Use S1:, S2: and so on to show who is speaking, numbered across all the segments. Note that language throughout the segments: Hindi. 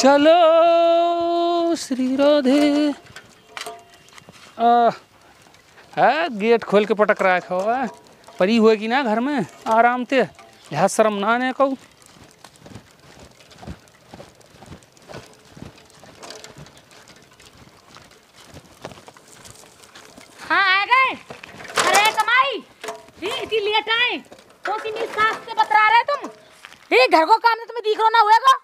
S1: चलो श्री राधे। है, गेट खोल के पटक रहा है परी होएगी ना घर में? आराम से यहाँ शर्म ना ने कहू।
S2: हाँ आ गए। अरे, कमाई। ये इतनी लेट आए। सी मेरी सास से बतरा रहे तुम? ये घर को काम तुम्हें दिख रहा ना हुएगा?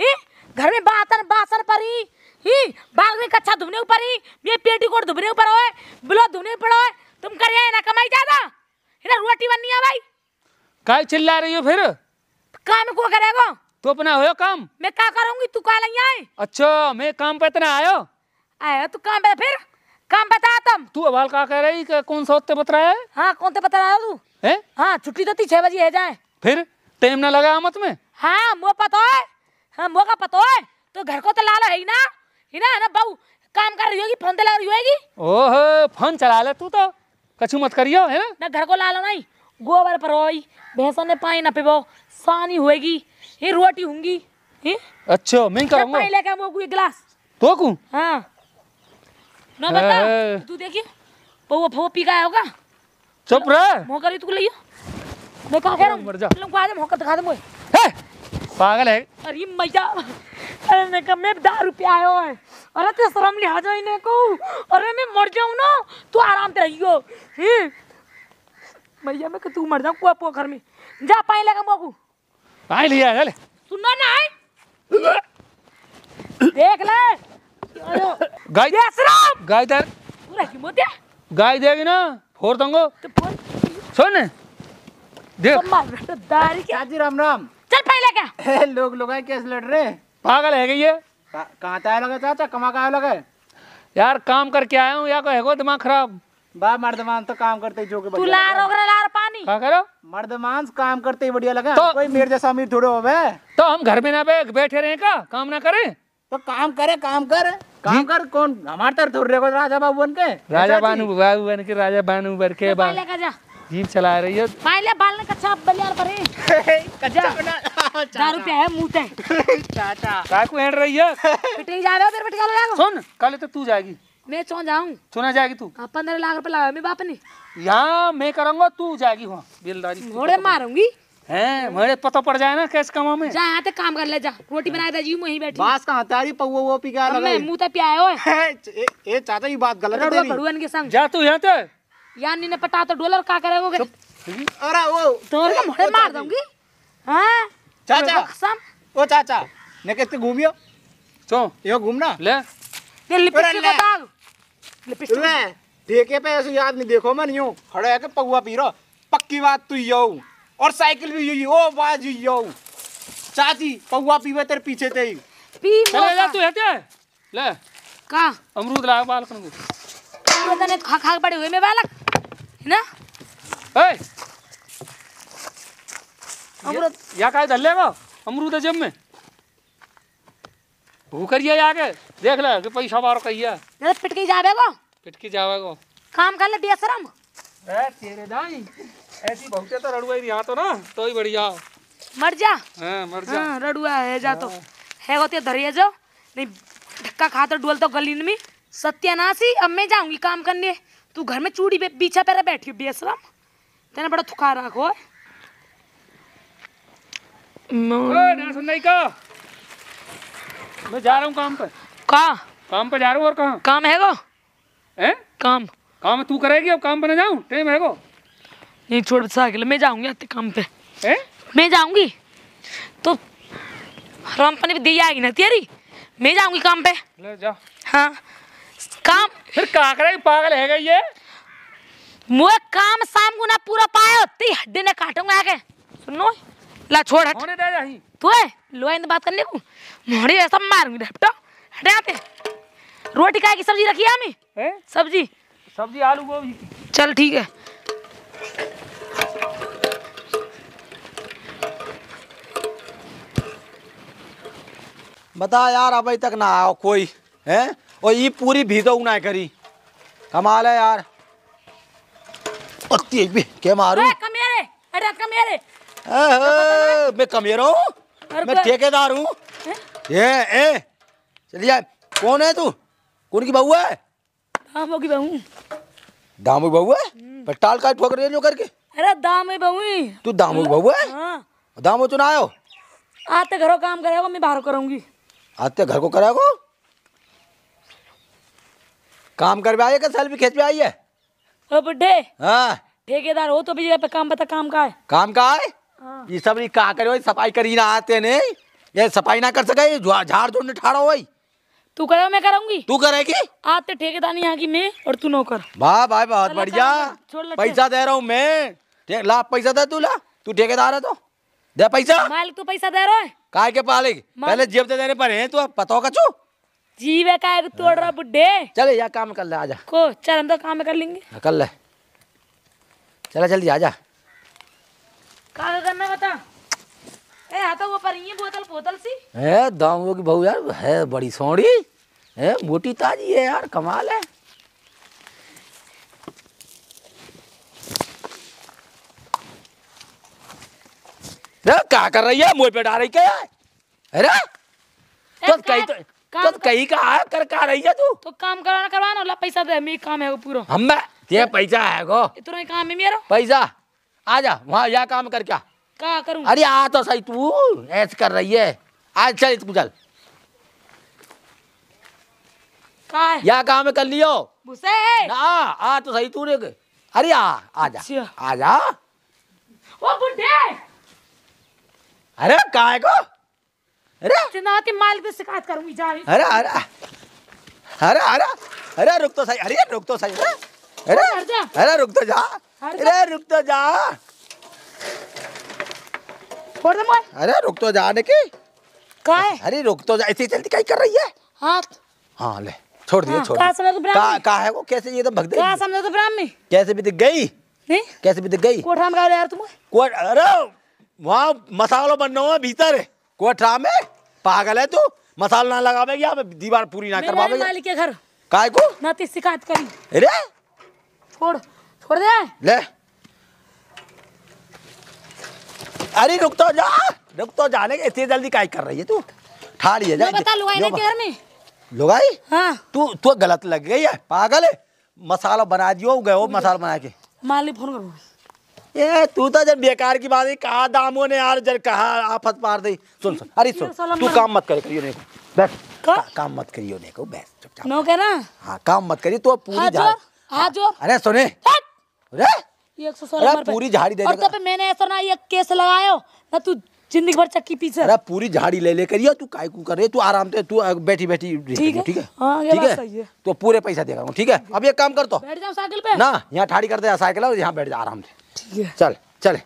S2: ये घर में बासन बासन पर। ही ही बाल में कच्चा धुने ऊपर ही ये पेटी कोट धुने ऊपर होए बिलो धुने ऊपर होए। तुम कर रहे ना कमाई ज़्यादा। इधर रोटी बननी है भाई।
S1: काय चिल्ला रही हो फिर?
S2: काम को करेगा
S1: तो अपना हो काम?
S2: मैं क्या करूँगी? तू का नहीं आए?
S1: अच्छा मैं काम पे इतना आयो
S2: आया तू काम पे फिर? काम बता तुम।
S1: तू अवाल का कह रही? कि कौन सा उत्ते बतराया है?
S2: हाँ कौन से बता रहा है तू?
S1: हैं?
S2: हाँ छुट्टी तो थी छह बजे है जाए।
S1: फिर? टाइम ना लगा आमत में?
S2: हाँ मो पतो है हाँ मो का पतो है तो घर को तो लालो है ना? ही ना ना बहू? काम कर रही होगी फ़ोन ते लग रही होगी?
S1: ओहो फ़ोन चला ले तू तो। कछु मत करियो है? ना
S2: ना घर को लालो नहीं गोबर पर होई भैंसों ने पानी ना पिबो सानी होएगी ये रोटी होंगी
S1: अच्छा मैं करूँगा
S2: पानी लेके मोगू एक गिलास।
S1: तो कू?
S2: हाँ। ना बता तू देखिए वो वो पी गया होगा।
S1: चुप रह।
S2: मोह करी तू लियो मैं रहा हूँ?
S1: मर जा।
S2: लोग को आज मौका दिखा दे
S1: है, पागल है?
S2: अरे मैया अरे मैं कहा मैं दारू पे आयो है। अरे ते शर्म लिहा जाए इन्हें को। अरे मैं मर जाऊँ ना तू आराम से रहियो। हम्म। मैया मैं कि तू मर जाऊँ कुआ पोखर में। जा पानी लगा मोकू
S1: आई लिया चल।
S2: सुनना ना है? देख ले।
S1: गाय
S2: बेसराम
S1: गाय दे
S2: पूरा की मोतिया
S1: गाय देगी ना फोड़ दूंगो।
S2: तो
S1: सुन। देख।
S2: दारी क्या?
S3: चाची राम राम।
S2: चल पानी लगा
S3: लोग लोग हैं कैसे लड़ रहे
S1: पागल है ये।
S3: कहाँ कहाँ आया लगे चाचा? कमा का लगे
S1: यार काम करके आया हूँ या को दिमाग खराब?
S3: बा मर्दमान तो काम करते ही जो के
S2: तू
S3: बढ़िया
S2: ला
S3: लगे।
S2: रोग पानी।
S1: क्या करो?
S3: मर्दमान काम करते ही बढ़िया लगा।
S1: तो-
S3: कोई मेरे जैसा अमीर थोड़े हो बे
S1: तो हम घर में ना बे बैठे रहे का? काम ना करें?
S3: तो काम करे काम कर। काम कर कौन? हमारे तरफ़ थोड़ी रहे राजा बाबू बन के।
S1: राजा बानू बाबू बन के राजा बानू बन के बा। जीप चला रही है।
S2: पानी ले बाल ने कच्चा बलियार परे
S3: कच्चा
S2: दारू पे है ते
S3: चाचा।
S1: काकू हेड रही है?
S2: पिटरी जा रहे हो तेरे पिटका लगाओ
S1: सुन कल तो तू जाएगी।
S2: मैं चौ जाऊँ।
S1: सुना जाएगी तू।
S2: हाँ, पंद्रह लाख रुपए लगा मेरे बाप ने।
S1: यहाँ मैं करूँगा तू जाएगी वहाँ बिलदारी
S2: घोड़े मारूँगी।
S1: हैं मेरे पता पड़ जाए ना कैसे कमा में।
S2: जा यहाँ ते काम कर ले जा। रोटी बना दे जी वहीं बैठी।
S3: बास कहाँ तारी पौवा वो पी के
S2: अब मैं मुँह ते पिया हो
S3: ए ए, चाचा ये बात गलत है तेरी।
S2: भड़ुअन के संग।
S1: जा तू यहाँ ते
S2: यानी ने पटा तो डॉलर का करेगो
S3: अरे वो
S2: तोर का मोड़े मार दूँगी। हाँ?
S3: चाचा
S2: कसम
S3: ओ चाचा ने कैसे घूमियो
S1: चो
S3: यो घूमना
S1: ले
S2: ये लिपस्टिक
S3: ले।
S2: लिपस्टिक
S3: ले ठेके पे ऐसे याद नहीं देखो मैं यूँ खड़े है के पौवा पी रहा पक्की बात तू यो और साइकिल भी यही ओ बाज यो चाची पौवा पीवे तेरे पीछे ते ही
S2: पी
S1: चले जा तू ते ले
S2: का
S1: अमरूद ला बालकन को
S2: पूरे दिन खा खा के बड़े हुए में बालक है ना
S1: ए
S2: अमरूद
S1: या काय धर लेगा अमरूद है जब में। भूखरिया आगे देख ले कि पैसा बार कहिया
S2: जरा पिट के जावे को
S1: पिटकी जावेगो
S2: काम कर ले बेशरम।
S1: ए तेरे दाई। ऐसी बहुते तो रड़ुआ यहाँ तो ना तो ही बढ़िया।
S2: मर जा।
S1: हाँ मर जा।
S2: हाँ रडुआ है जा तो। है। होते धरिए जो। नहीं धक्का खा तो डोल तो गली में। सत्यानाशी अब मैं जाऊँगी काम करने। तू घर में चूड़ी पे पीछे पैरा बैठी बेशरम। तेने बड़ा थुका रखो
S1: ओए। ना सुन का मैं जा रहा हूँ काम पे
S2: का
S1: काम पे जा रहा हूँ और कहाँ?
S2: काम है गो
S1: हैं?
S2: काम।
S1: काम तू करेगी अब काम पे ना जाऊँ? टाइम है को?
S2: नहीं छोड़ साइकिल। मैं जाऊँगी आते काम पे।
S1: हैं?
S2: मैं जाऊँगी? तो रामपनी भी दी आएगी ना तेरी? मैं जाऊँगी काम पे।
S1: ले जा।
S2: हाँ। काम
S1: फिर काकरा पागल है गई ये?
S2: मुझे काम शाम को ना पूरा पाया होती हड्डी ने काटूँगा आके। सुनो। ला छोड़ हट।
S1: होने दे जाही
S2: तू है लो आइंद बात करने को? मोड़ी ऐसा मारूँगी हटो। हटे यहाँ पे रोटी काय की सब्ज़ी रखी है हमें? सब्ज़ी।
S1: सब्ज़ी आलू गोभी। की
S2: चल ठीक है।
S4: बता यार अभी तक ना आओ कोई है? और ये पूरी भीतो ना करी। कमाल है यार। अत्ती भी क्या मारू?
S2: ए, कमेरे अरे कमेरे
S4: मैं कमेरा हूँ। मैं ठेकेदार हूँ। ये ए चलिए कौन है तू? कौन की बहू है?
S2: दाम होगी बहू।
S4: दामू की बहू है? पर टाल का ठोक रही करके।
S2: अरे दाम है बहू
S4: तू दामू की बहू है?
S2: हाँ।
S4: दामू चुना आयो?
S2: आते घरों काम करेगा मैं बाहर करूँगी।
S4: आते घर को करा को काम करवे आई है कि सेल्फी खींच पे आई है?
S2: ओ बुड्ढे
S4: हाँ।
S2: ठेकेदार हो तो भी पे काम बता काम का है।
S4: काम का हाँ। ये सब नहीं का करे सफ़ाई करी ना आते ने ये सफ़ाई ना कर सके झाड़ झुंड ठाड़ो वही।
S2: तू करे मैं करूँगी।
S4: तू करेगी
S2: आते ठेकेदार यहाँ की मैं और तू नौकर।
S4: वाह भाई बहुत बढ़िया। पैसा दे रहा हूँ मैं। ठीक ला पैसा दे तू ला। तू ठेकेदार है तो। दे पैसा।
S2: मालिक तू पैसा दे रहा है?
S4: काय के पालेगी पहले जेब दे देने पर है तू पता कचू
S2: जीवे का है कि तोड़ रहा बुड्ढे?
S4: चले या काम कर ले आजा
S2: को चल हम तो काम कर लेंगे।
S4: हाँ, कर ले। चला जल्दी आजा
S2: का करना बता। ए वो पर बोतल बोतल सी।
S4: है दामू की बहू यार है बड़ी सोड़ी है मोटी ताजी है यार कमाल है। रे क्या कर रही है? मुँह पे डाल रही क्या अरे तो
S2: ए,
S4: कहीं तो
S2: काम
S4: तो कहीं का है कर का रही है तू?
S2: तो काम करवाना करवाना ला पैसा दे मेरी काम है वो पूरा।
S4: हम में ये पैसा है गो।
S2: इतना काम है मेरा।
S4: पैसा? आ जा वहाँ या काम कर क्या
S2: का करूँ?
S4: अरे आ तो सही तू ऐसे कर रही है। आज चल तू चल।
S2: का है?
S4: या काम कर लियो। ना आ तो सही तू अरे आ आ जा
S2: अच्छा।
S4: आ जा
S2: ओ बुड्ढे
S4: अरे काय को? अरे।
S2: चिन्हाती मालिक से शिकायत करूँगी जा रही
S4: अरे अरे। अरे अरे। अरे रुक तो सही। अरे रुक तो सही। अरे। अरे रुक तो जा। अरे रुक तो जा।
S2: छोड़ दे मोए
S4: अरे रुक तो जाने की
S2: का है?
S4: अरे रुक तो जा ऐसी जल्दी क्या कर रही है?
S2: हाथ
S4: हाँ ले छोड़ दिए
S2: हाँ,
S4: छोड़
S2: कहाँ। समझ तो ब्राह्मण?
S4: का है वो? कैसे ये तो भग गई?
S2: समझे तो ब्राह्मण? में
S4: कैसे भी दिख गई?
S2: नहीं।
S4: कैसे भी दिख गई?
S2: कोठा में का यार तुम?
S4: कोट अरे वहाँ मसालो बनना भीतर है कोठरा में? पागल है तू। मसाला ना लगावेगी यहाँ पे दीवार पूरी ना
S2: मेरे
S4: करवावेगी।
S2: मालिक के घर।
S4: काय को?
S2: ना ती शिकायत करी।
S4: अरे?
S2: छोड़। छोड़ दे।
S4: ले। अरे रुक तो जा। रुक तो जाने के इतनी जल्दी काय कर रही है तू? ठाड़ी है
S2: मैं बता लुगाई के घर में।
S4: लुगाई
S2: हाँ।
S4: तू तू गलत लग गई है पागल है। मसाला बना दियो गए हो मसाला बना के।
S2: मालिक फ़ोन करूँ।
S4: ये तू तो जब बेकार की बात है कहा दामों ने यार जब कहा आफत मार दी। सुन सुन अरे सुन तू काम मत करे करियो को बैठ।
S2: का?
S4: काम मत करियो को बैठ चुपचाप।
S2: नो कह ना
S4: हाँ काम मत करियो तू पूरी
S2: हाथ
S4: झाड़
S2: जोड़ हाथ जोड़।
S4: अरे सुने! अरे!
S2: ये।
S4: पूरी झाड़ी दे
S2: और मैंने ऐसा ना ये केस लगायो ना तू ज़िंदगी भर चक्की पीछे।
S4: अरे पूरी झाड़ी ले लेकर करियो तू काय कू कर रही तू आराम से तू बैठी बैठी
S2: ठीक है।
S4: ठीक है?
S2: हाँ,
S4: ठीक है? तो पूरे पैसा देगा ठीक है? अब एक काम कर तो
S2: बैठ जाओ साइकिल पे।
S4: ना यहाँ ठाड़ी कर दे साइकिल और यहाँ बैठ जा आराम से।
S2: ठीक है।
S4: चल चल।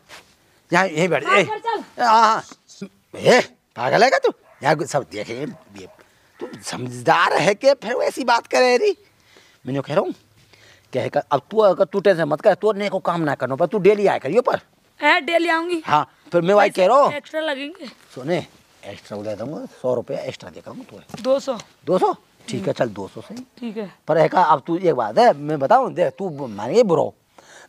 S4: यहाँ यहीं बैठ जा।
S2: हाँ।
S4: हाँ। पागल है क्या तू? यहाँ सब देखे ये तू समझदार है के फिर वैसी बात करे रही मैंने कह रहा हूँ कह कर अब तू अगर तू टेंशन मत कर तू ने को काम ना करना पर तू डेली आया करियो पर।
S2: ए डेली आऊँगी।
S4: हाँ फिर मैं वही कह रहा हूँ।
S2: एक्स्ट्रा लगेंगे।
S4: सुने एक्स्ट्रा दे दूँगा सौ रुपया एक्स्ट्रा दे करूँगा तुम्हें
S2: दो सौ।
S4: दो सौ? ठीक है चल दो सौ सही।
S2: ठीक है।
S4: पर एक अब तू एक बात है मैं बताऊँ देख तू मानिए बुरो।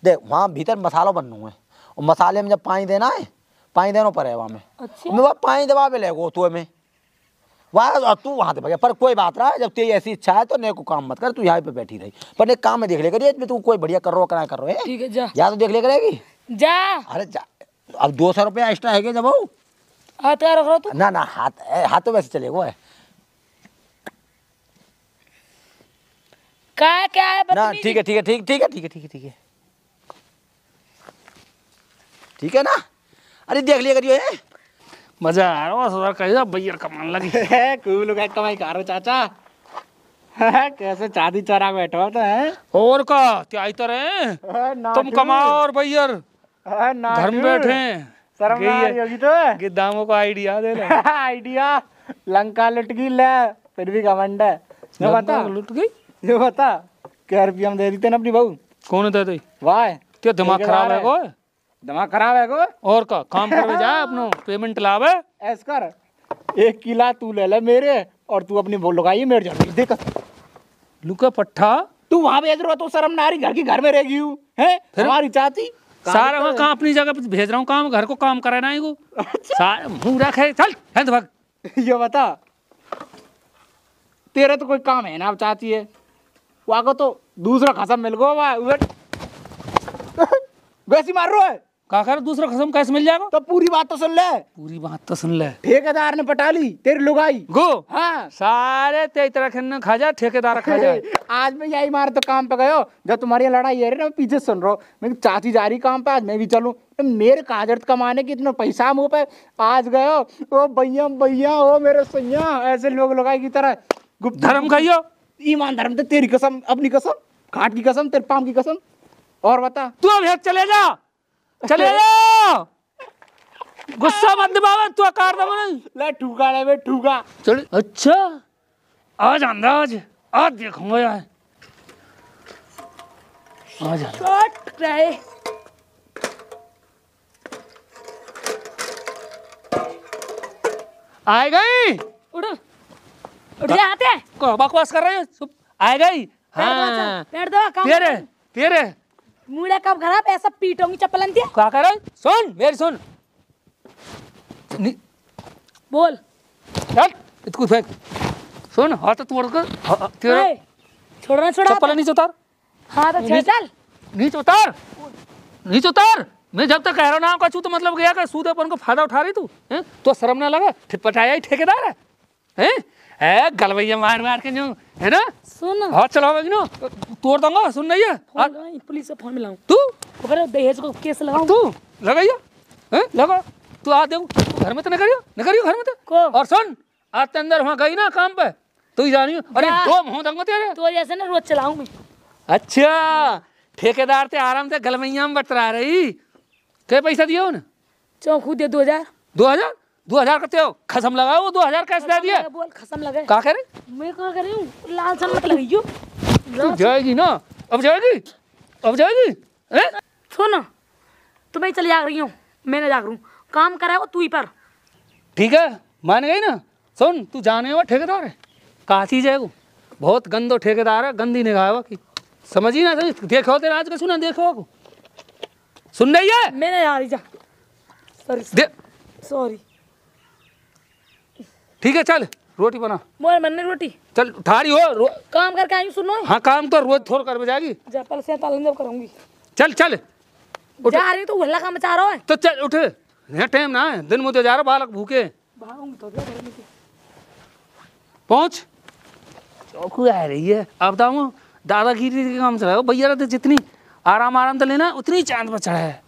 S4: देख वहाँ भीतर मसाला बनना है। और मसाले में जब पानी देना है पानी देना पर है वहाँ में।
S2: अच्छा।
S4: मैं पानी दबा पे लेगो तो में वहाँ अब तू वहाँ पे पर कोई बात रहा जब तेरी ऐसी इच्छा है तो ने को काम मत कर तू यहाँ पे बैठी रही। पर एक काम में देख ले करिए इसमें तू कोई बढ़िया कर रो करा कर रहे
S2: ठीक है जा।
S4: या तो देख ले करेगी?
S2: जा।
S4: अरे जा। अब दो सौ रुपया एक्स्ट्रा है जब वो?
S2: हाथ रख रहा तू?
S4: ना ना हाथ हाथ तो वैसे चलेगा है।
S2: क्या है क्या है
S4: ना ठीक है ठीक है ठीक ठीक है ठीक है ठीक है ठीक है। ठीक है ना? अरे देख लिया करियो ये
S1: मज़ा आ रहा है कहीं भैया कमान लगी।
S3: कूल का कमाई करो चाचा। कैसे चांदी चरा बैठो तो है।
S1: और का क्या तो रहे तुम कमाओ और भैया। घर में बैठे
S3: शर्म आ
S1: है।
S3: रही होगी तो।
S1: कि दामों का आइडिया दे लो
S3: आइडिया। लंका लुट गई ले फिर भी घमंड है। ये बता।
S1: लुट गई?
S3: ये बता क्या रुपया हम दे देते ना अपनी बहू?
S1: कौन दे दी?
S3: वाह।
S1: क्या दिमाग खराब है को
S3: दिमाग खराब है को?
S1: और का काम करवे जा अपनो पेमेंट लावे।
S3: ऐस कर। एक किला तू ले ले मेरे और तू अपनी बोल लगाई मेरे जान। देख।
S1: लुका पट्ठा
S3: तू वहाँ भेज रहा तो शर्म ना आ रही घर की घर में रहेगी हूँ है? हमारी चाची।
S1: सारा मैं कहाँ अपनी जगह पे भेज रहा हूँ काम? घर को काम कराना है को सारा मुँह रखे चल है तो भाग।
S3: ये बता। तेरे तो कोई काम है ना अब चाची है। वो को तो दूसरा खासा मिल गो वाह वैसी मार रो है।
S1: का कर दूसरा खसम कैसे मिल जाएगा?
S3: तो पूरी बात तो सुन ले।
S1: पूरी बात तो सुन ले।
S3: ठेकेदार ने पटा ली तेरी लुगाई।
S1: गो।
S3: हाँ।
S1: सारे ते तरह खन्ना खा जा ठेकेदार खा जाए
S3: आज मैं यही मार तो काम पे गयो। जब तुम्हारी लड़ाई है ना पीछे सुन रहा हूँ। मैं चाची जा रही काम पे आज मैं भी चलूँ। तो मेरे काजरत कमाने की इतना पैसा मुँह पे आज गयो। ओ भैया भैया ओ मेरे सैया ऐसे लोग लगाई की तरह। गुप्त
S1: धर्म खाइयो
S3: ईमान धर्म तो तेरी कसम अपनी कसम खाट की कसम तेरे पाम की कसम। और बता।
S1: तू अब चले जा। चले जा गुस्सा मत दिमाग तू आकार दबा नहीं।
S3: ले ठूका ले बे ठूका।
S1: चल। अच्छा। आज अंदाज आज। देखूँगा यार। आज।
S2: कट रहे।
S1: आए गई।
S2: उड़ उठ जा आते।
S1: को बकवास कर रहे हैं। आए गई। हाँ।
S2: पैर दबा काम
S1: तेरे तेरे।
S2: मुड़े कब खराब ऐसा पीटोंगी चप्पल अंतिया
S1: क्या कर रहे सुन मेरी सुन।
S2: बोल।
S1: चल इसको फेंक। सुन हाथ तोड़ कर हाँ, तेरा
S2: छोड़ना छोड़ा
S1: चप्पल नीचे उतार।
S2: हाँ तो चल चल।
S1: नीचे उतार। नीचे उतार। मैं जब तक कह रहा ना कछू तो मतलब गया कि सूद अपन को फ़ायदा उठा रही तू हैं? तो शर्म ना लगा ठिपटाया ही ठेकेदार है हैं? है गलवैया मार मार के जो है ना?
S2: सुन।
S1: हाथ चलाओगे ना तोड़ दूँगा सुन नहीं है?
S2: फ़ोन पुलिस से फ़ोन मिलाऊं।
S1: तू?
S2: रहे दहेज को केस लगाऊँ।
S1: तू? लगाइयो हैं? लगा। तू आ दे घर में तो न करियो न करियो घर में तो
S2: को?
S1: और सुन आज ते अंदर वहाँ गई ना काम पे तू ही जानियो। अरे दो मुँह दूँगा तेरे।
S2: तो जैसे ना रोज चलाऊं मैं।
S1: अच्छा ठेकेदार ते आराम से गलमैया में बतरा रही। क्या पैसा दिया उन्हें?
S2: चौखू दे दो हज़ार।
S1: दो हज़ार? दो हज़ार करते हो? खसम लगाओ वो दो हज़ार कैसे दे दिया?
S2: बोल खसम लगे
S1: का करे
S2: मैं कहा कर रही हूँ? लाल सन मत लगाइयो।
S1: तू जाएगी ना? अब जाएगी? अब जाएगी? हैं?
S2: सुन तो मैं चल जाग रही हूँ मैं ना जाग रही हूँ। काम कराओ तू ही पर।
S1: ठीक है मान गई ना? सुन तू जाने हुआ ठेकेदार है। का चीज़ है बहुत गंदो ठेकेदार है गंदी निगाह की समझी ना समझ देखो तेरा आज का सुना देखो को सुन रही है?
S2: मैं ना जा रही जा। सॉरी सॉरी
S1: ठीक है चल। रोटी बना।
S2: मोर मन रोटी।
S1: चल उठारी हो। रो,
S2: काम करके आई सुनो।
S1: हाँ काम तो रोज थोड़ कर जाएगी
S2: जपल से तालन जब करूँगी।
S1: चल चल।
S2: जा रही हूँ तो हल्ला काम मचा रहा है।
S1: तो चल उठ। यहाँ टाइम ना है। दिन मुझे जा रहा बालक भूखे।
S2: भागूँगी तो क्या करूँगी
S1: पहुँच। चौकू आ रही है। अब बताऊँ दादागिरी के काम चला भैया तो जितनी आराम आराम तो लेना उतनी चाँद पर चढ़ा है।